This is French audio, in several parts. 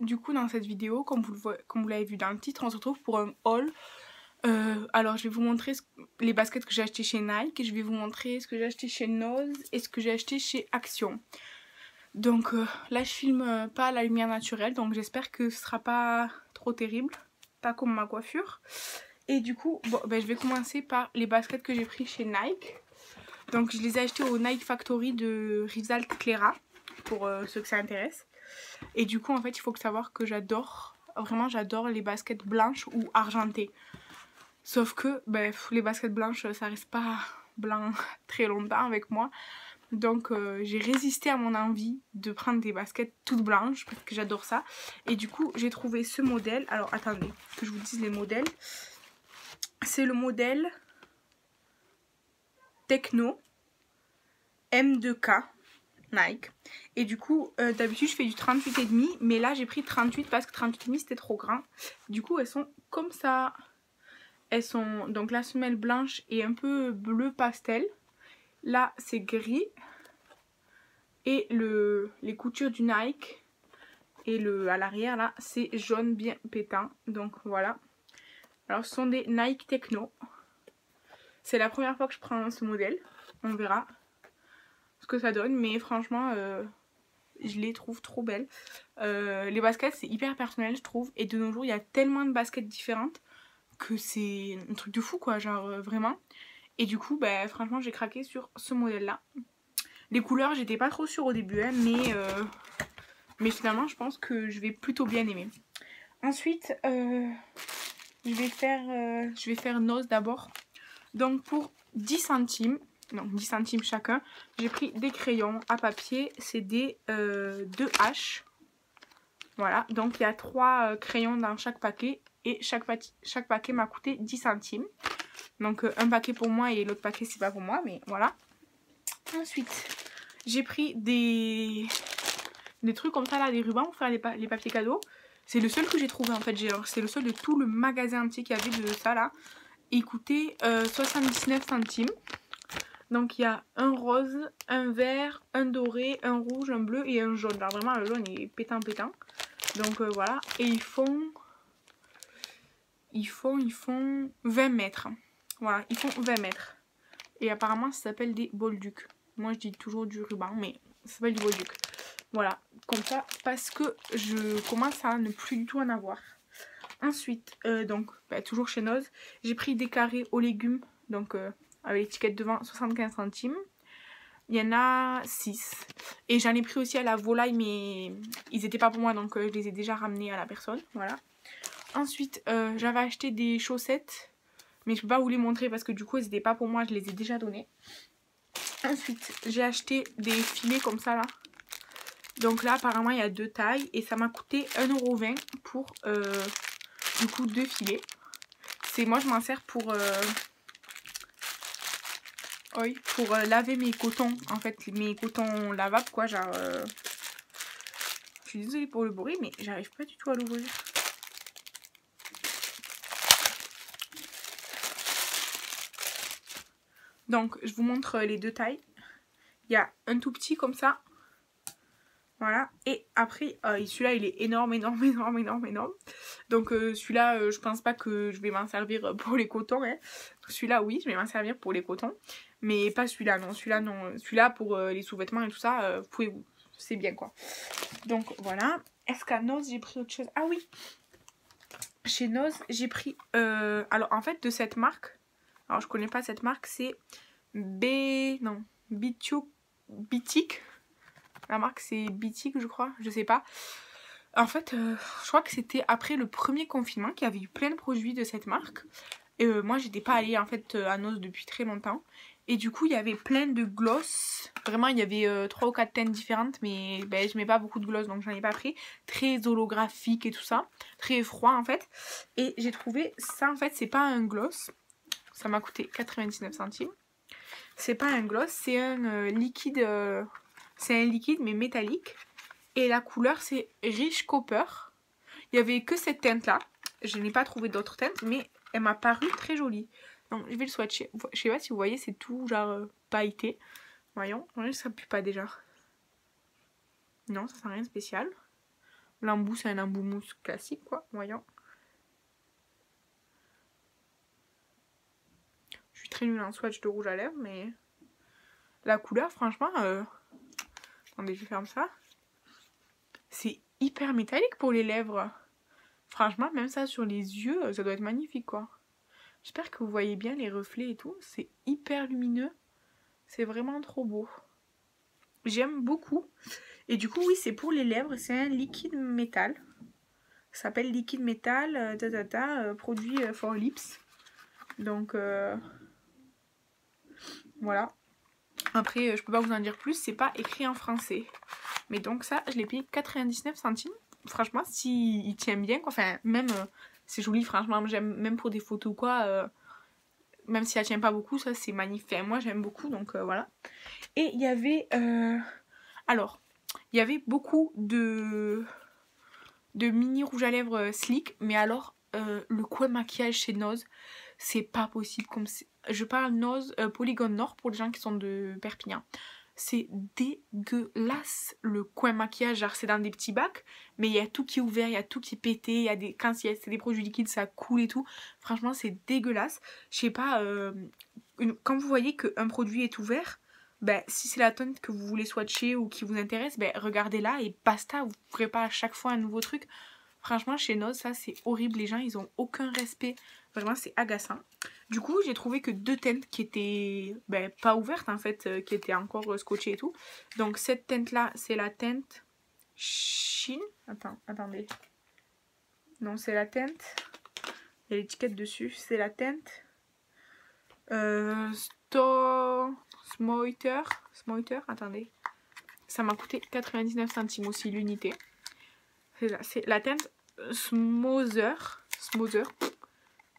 Du coup dans cette vidéo, comme vous l'avez vu dans le titre, on se retrouve pour un haul. Euh, alors je vais vous montrer les baskets que j'ai acheté chez Nike, je vais vous montrer ce que j'ai acheté chez Nose et ce que j'ai acheté chez Action. Donc euh, là je filme euh, pas la lumière naturelle, donc j'espère que ce sera pas trop terrible, pas comme ma coiffure. Et du coup, ben, je vais commencer par les baskets que j'ai pris chez Nike. Donc je les ai achetées au Nike Factory de Rizal Clara, pour ceux que ça intéresse. Et du coup, en fait, il faut savoir que j'adore, vraiment j'adore les baskets blanches ou argentées. Sauf que ben, les baskets blanches, ça reste pas blanc très longtemps avec moi. Donc euh, j'ai résisté à mon envie de prendre des baskets toutes blanches parce que j'adore ça. Et du coup j'ai trouvé ce modèle. Alors attendez que je vous dise les modèles. C'est le modèle Techno M2K Nike. Et du coup, euh, d'habitude, je fais du 38,5. Mais là, j'ai pris 38 parce que 38,5 c'était trop grand. Du coup, elles sont comme ça. Elles sont. Donc, la semelle blanche est un peu bleu pastel. Là, c'est gris. Et le, les coutures du Nike. Et le, à l'arrière, là, c'est jaune bien pétant. Donc, voilà. Alors, ce sont des Nike Techno. C'est la première fois que je prends ce modèle. On verra que ça donne. Mais franchement, euh, je les trouve trop belles. Euh, les baskets, c'est hyper personnel, je trouve. Et de nos jours, il y a tellement de baskets différentes que c'est un truc de fou, quoi. Genre, euh, vraiment. Et du coup, bah, franchement, j'ai craqué sur ce modèle-là. Les couleurs, j'étais pas trop sûre au début, hein, mais, mais finalement, je pense que je vais plutôt bien aimer. Ensuite, je vais faire, je vais faire Nose d'abord. Donc, pour 10 centimes, donc 10 centimes chacun. J'ai pris des crayons à papier, c'est des 2H. Euh, voilà, donc il y a 3 euh, crayons dans chaque paquet et chaque, paquet m'a coûté 10 centimes. Donc euh, un paquet pour moi et l'autre paquet c'est pas pour moi, mais voilà. Ensuite, j'ai pris des, des trucs comme ça là, des rubans pour faire les, les papiers cadeaux. C'est le seul que j'ai trouvé en fait, c'est le seul de tout le magasin entier qu'il y avait de ça là. Il coûtait 79 centimes. Donc il y a un rose, un vert, un doré, un rouge, un bleu et un jaune. Alors vraiment le jaune est pétant pétant. Donc euh, voilà. Et ils font... Ils font, ils font 20 mètres. Voilà, ils font 20 mètres. Et apparemment ça s'appelle des bolducs. Moi je dis toujours du ruban mais ça s'appelle du bolduc. Voilà, comme ça parce que je commence à ne plus du tout en avoir. Ensuite, euh, donc bah, toujours chez Noz, j'ai pris des carrés aux légumes. Donc euh, avec l'étiquette devant 75 centimes. Il y en a 6. Et j'en ai pris aussi à la volaille, mais ils n'étaient pas pour moi, donc euh, je les ai déjà ramenés à la personne. Voilà. Ensuite, euh, j'avais acheté des chaussettes, mais je peux pas vous les montrer parce que du coup, elles n'étaient pas pour moi, je les ai déjà données. Ensuite, j'ai acheté des filets comme ça là. Donc là, apparemment, il y a deux tailles et ça m'a coûté 1,20€ pour euh, du coup deux filets. C'est moi, je m'en sers pour oui, pour euh, laver mes cotons, en fait, mes cotons lavables, quoi, genre... Euh, je suis désolée pour le bruit, mais j'arrive pas du tout à l'ouvrir. Donc, je vous montre les deux tailles. Il y a un tout petit comme ça. Voilà. Et après, euh, celui-là, il est énorme, énorme, énorme, énorme, énorme. Donc celui-là, je pense pas que je vais m'en servir pour les cotons. Hein. Celui-là, oui, je vais m'en servir pour les cotons. Mais pas celui-là, non. Celui-là, non. Celui-là, pour euh, les sous-vêtements et tout ça, euh, vous pouvez... C'est bien, quoi. Donc, voilà. Est-ce qu'à Nose, j'ai pris autre chose? Ah oui Chez Nose, j'ai pris... Euh, alors, en fait, de cette marque... Alors, je connais pas cette marque. C'est B... Non. Bitic. La marque, c'est Bitic, je crois. Je sais pas. En fait, je crois que c'était après le premier confinement qu'il y avait eu plein de produits de cette marque. Et moi, j'étais pas allée en fait à Nose depuis très longtemps. Et du coup, il y avait plein de gloss. Vraiment, il y avait euh, trois 3 ou 4 teintes différentes, mais ben, je mets pas beaucoup de gloss, donc j'en ai pas pris. Très holographique et tout ça. Très froid, en fait. Et j'ai trouvé ça, en fait, c'est pas un gloss. Ça m'a coûté 99 centimes. C'est pas un gloss, c'est un euh, liquide... Euh, c'est un liquide, mais métallique. Et la couleur, c'est Rich Copper. Il y avait que cette teinte-là. Je n'ai pas trouvé d'autres teintes, mais elle m'a paru très jolie. Donc je vais le swatcher. Je sais pas si vous voyez, c'est tout genre euh, pailleté. Voyons, ça pue pas déjà. Non, ça sent rien de spécial. L'embout, c'est un embout mousse classique, quoi. Voyons. Je suis très nulle en swatch de rouge à lèvres, mais la couleur, franchement... Euh... Attendez, je ferme ça. C'est hyper métallique pour les lèvres. Franchement, même ça sur les yeux, ça doit être magnifique, quoi. J'espère que vous voyez bien les reflets et tout. C'est hyper lumineux. C'est vraiment trop beau. J'aime beaucoup. Et du coup, oui, c'est pour les lèvres. C'est un liquide métal. Ça s'appelle liquide métal, euh, euh, produit euh, for lips. Donc, voilà. Après, je peux pas vous en dire plus. C'est pas écrit en français. Mais donc ça, je l'ai payé 99 centimes. Franchement, s'il il tient bien, quoi. Enfin, même, c'est joli, franchement. Même pour des photos, quoi même si elle tient pas beaucoup, ça c'est magnifique. moi j'aime beaucoup, donc voilà. Et il y avait... Alors, il y avait beaucoup de, de mini rouge à lèvres euh, slick, mais alors euh, le coin maquillage chez Nose, c'est pas possible. Comme je parle Nose euh, Polygone Nord pour les gens qui sont de Perpignan. C'est dégueulasse le coin maquillage, genre c'est dans des petits bacs, mais il y a tout qui est ouvert, il y a tout qui est pété, y a des quand c'est des produits liquides ça coule et tout. Franchement c'est dégueulasse. Je sais pas, quand vous voyez qu'un produit est ouvert, ben, si c'est la teinte que vous voulez swatcher ou qui vous intéresse, ben, regardez-la et basta, vous ne pourrez pas à chaque fois un nouveau truc. Franchement, chez Nose, ça c'est horrible, les gens ils ont aucun respect, vraiment c'est agaçant. Du coup, j'ai trouvé que deux teintes qui étaient ben, pas ouvertes en fait, euh, qui étaient encore euh, scotchées et tout. Donc cette teinte là, c'est la teinte Shin. Attends, attendez. Non, c'est la teinte. Il y a l'étiquette dessus. C'est la teinte. Euh, Sto... Smoiter. Smoiter, attendez. Ça m'a coûté 99 centimes aussi l'unité. C'est la teinte Smother. Smother.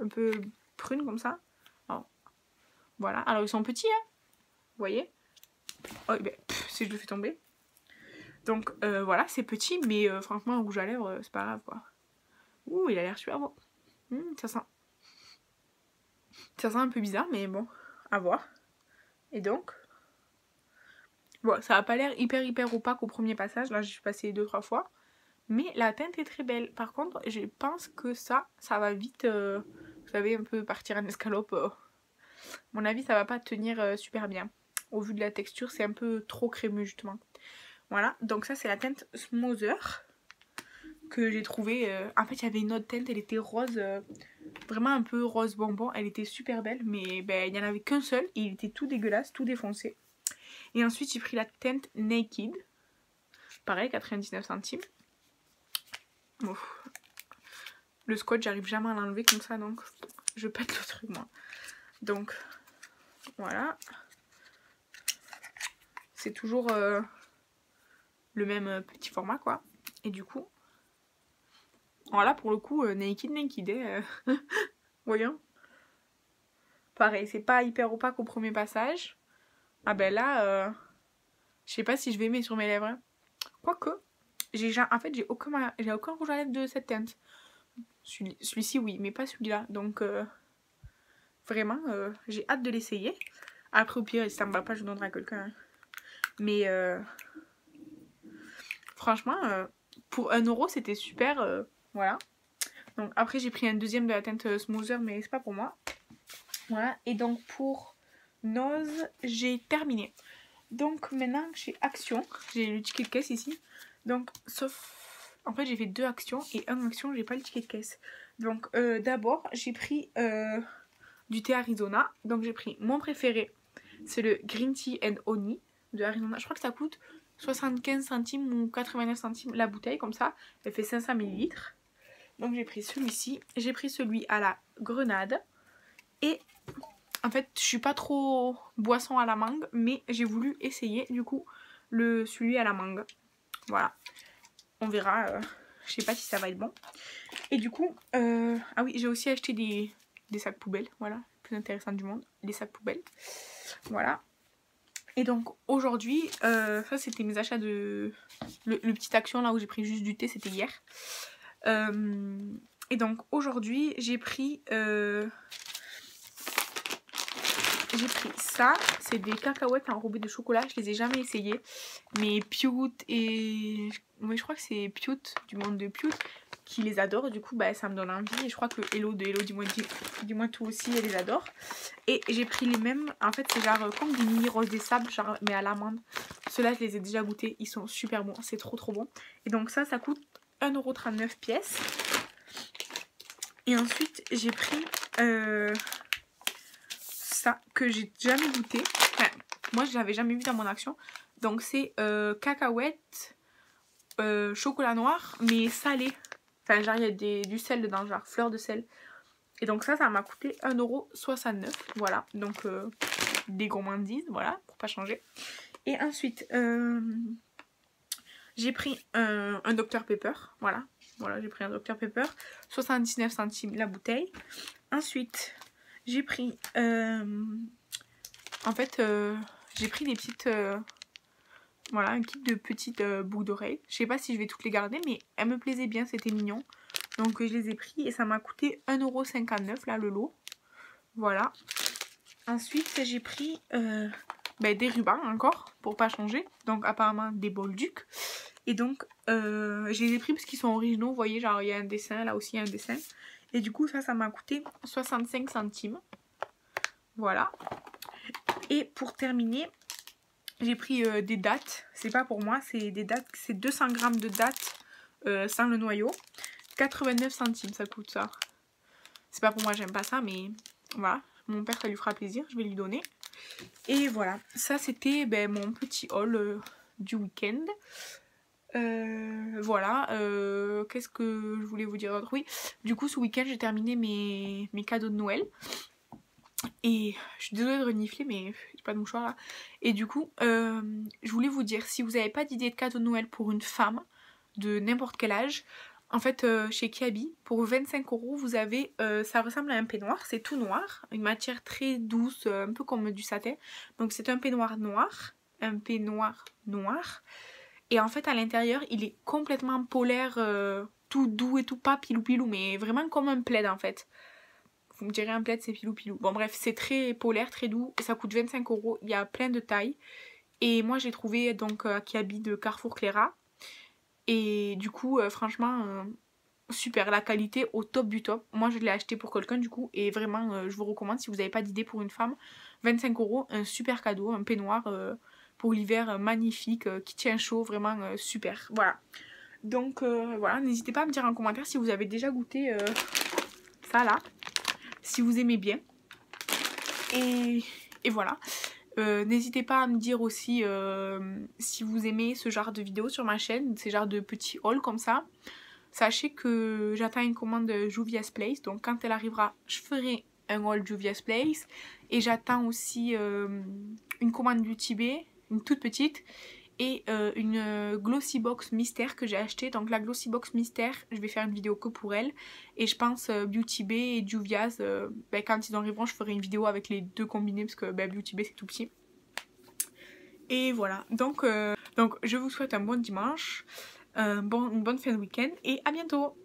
Un peu prune comme ça. voilà. Alors ils sont petits, hein. Vous voyez? Oh, ben, si je le fais tomber. Donc euh, voilà, c'est petit, mais euh, franchement, un rouge à lèvres, euh, c'est pas grave quoi. Ouh, il a l'air super beau. Hum, ça sent. Ça sent un peu bizarre, mais bon, à voir. Et donc, bon, ça n'a pas l'air hyper hyper opaque au premier passage. Là, je suis passée deux trois fois. Mais la teinte est très belle. Par contre, je pense que ça, ça va vite, vous savez, un peu partir en escalope. Euh. mon avis, ça va pas tenir euh, super bien. Au vu de la texture, c'est un peu trop crémeux justement. Voilà, donc ça c'est la teinte Smother que j'ai trouvé. En fait, il y avait une autre teinte, elle était rose vraiment un peu rose bonbon. Elle était super belle, mais ben, il n'y en avait qu'un seul. Et il était tout dégueulasse, tout défoncé. Et ensuite, j'ai pris la teinte Naked. Pareil, 99 centimes. Le scotch, j'arrive jamais à l'enlever comme ça, donc je pète le truc, moi. Donc, voilà. C'est toujours euh, le même petit format, quoi. Et du coup, voilà, pour le coup, euh, naked, naked. Euh. Voyons. Pareil, c'est pas hyper opaque au premier passage. Ah ben là, euh, je sais pas si je vais aimer sur mes lèvres. Hein. Quoique, j'ai en fait, j'ai aucun, j'ai aucun rouge à lèvres de cette teinte. Celui-ci, oui, mais pas celui-là. Donc, vraiment, j'ai hâte de l'essayer. Après, au pire, si ça me va pas, je donnerai à quelqu'un. Hein. Mais, franchement, pour un euro, c'était super voilà. Donc après j'ai pris un deuxième de la teinte euh, Smoother mais c'est pas pour moi. Voilà. Et donc pour Nose j'ai terminé. Donc maintenant j'ai Action. J'ai le ticket de caisse ici. Donc sauf... En fait j'ai fait deux actions et une action j'ai pas le ticket de caisse. Donc euh, d'abord j'ai pris euh, du thé Arizona. Donc j'ai pris mon préféré. C'est le Green Tea and Honey de Arizona. Je crois que ça coûte 75 centimes ou 89 centimes la bouteille comme ça. Elle fait 500 millilitres. Donc j'ai pris celui-ci. J'ai pris celui à la grenade. Et en fait, je suis pas trop boisson à la mangue, mais j'ai voulu essayer du coup le celui à la mangue. Voilà. On verra. Euh, je sais pas si ça va être bon. Et du coup, euh, ah oui, j'ai aussi acheté des, sacs poubelles. Voilà, plus intéressant du monde. Les sacs poubelles. Voilà. Et donc aujourd'hui, euh, ça c'était mes achats de... Le, le petit action là où j'ai pris juste du thé, c'était hier. Euh, et donc aujourd'hui j'ai pris... J'ai pris ça. C'est des cacahuètes enrobées de chocolat. Je les ai jamais essayées. Mais Piout et... Oui, je crois que c'est Piout, du monde de Piout, qui les adore. Du coup, bah, ça me donne envie. Et je crois que Hello de Hello, dis-moi dis tout aussi, elle les adore. Et j'ai pris les mêmes. En fait, c'est genre comme des mini roses des sables, genre, mais à l'amande. Ceux-là, je les ai déjà goûtés. Ils sont super bons. C'est trop trop bon. Et donc ça, ça coûte 1,39€ pièces. Et ensuite, j'ai pris euh, ça que j'ai jamais goûté. Moi, je l'avais jamais vu dans mon action. Donc, c'est euh, cacahuètes, euh, chocolat noir, mais salé. Enfin, genre, il y a des, du sel dedans, genre fleur de sel. Et donc, ça, ça m'a coûté 1,69€. Voilà. Donc, des gourmandises, voilà, pour pas changer. Et ensuite, j'ai pris un, un Dr Pepper, voilà, voilà, j'ai pris un Dr Pepper, 79 centimes la bouteille. Ensuite, j'ai pris, euh, en fait, euh, j'ai pris des petites, euh, voilà, un kit de petites boucles d'oreilles. Je sais pas si je vais toutes les garder, mais elles me plaisaient bien, c'était mignon. Donc je les ai pris et ça m'a coûté 1,59€ là le lot. Voilà. Ensuite, j'ai pris ben, des rubans encore, pour pas changer. Donc apparemment des Bolduc. Et donc, je les ai pris parce qu'ils sont originaux. Vous voyez, genre, il y a un dessin, là aussi, il y a un dessin. Et du coup, ça, ça m'a coûté 65 centimes. Voilà. Et pour terminer, j'ai pris euh, des dates. C'est pas pour moi, c'est des dates. C'est 200 grammes de dates euh, sans le noyau. 89 centimes, ça coûte ça. C'est pas pour moi, j'aime pas ça, mais voilà. Mon père, ça lui fera plaisir, je vais lui donner. Et voilà, ça c'était ben, mon petit haul du week-end. Euh, voilà, euh, qu'est-ce que je voulais vous dire d'autre? Oui, du coup ce week-end j'ai terminé mes, mes cadeaux de Noël. Et je suis désolée de renifler mais j'ai pas de mouchoir là. Et du coup, euh, je voulais vous dire, si vous n'avez pas d'idée de cadeau de Noël pour une femme de n'importe quel âge, en fait chez Kiabi, pour 25 euros, vous avez, ça ressemble à un peignoir, c'est tout noir, une matière très douce, un peu comme du satin. Donc c'est un peignoir noir, un peignoir noir. Et en fait, à l'intérieur, il est complètement polaire, euh, tout doux et tout pas pilou pilou, mais vraiment comme un plaid en fait. Vous me direz un plaid, c'est pilou pilou. Bon, bref, c'est très polaire, très doux, ça coûte 25 euros. Il y a plein de tailles. Et moi, j'ai trouvé donc à Kiabi de Carrefour Cléra. Et du coup, euh, franchement, euh, super. La qualité au top du top. Moi, je l'ai acheté pour quelqu'un du coup. Et vraiment, je vous recommande si vous n'avez pas d'idée pour une femme. 25 euros, un super cadeau, un peignoir pour l'hiver euh, magnifique, euh, qui tient chaud, vraiment euh, super. Voilà. Donc voilà, n'hésitez pas à me dire en commentaire si vous avez déjà goûté ça là, si vous aimez bien. Et, voilà. N'hésitez pas à me dire aussi si vous aimez ce genre de vidéos sur ma chaîne, ces genres de petits hauls comme ça. Sachez que j'attends une commande Juvia's Place, donc quand elle arrivera, je ferai un haul Juvia's Place. Et j'attends aussi une commande du Tibet une toute petite et euh, une euh, Glossy Box Mystère que j'ai acheté. Donc la Glossy Box Mystère, je vais faire une vidéo que pour elle. Et je pense euh, Beauty Bay et Juvia's, ben, quand ils arriveront, je ferai une vidéo avec les deux combinés parce que ben, Beauty Bay c'est tout petit. Et voilà, donc, je vous souhaite un bon dimanche, une bonne fin de week-end et à bientôt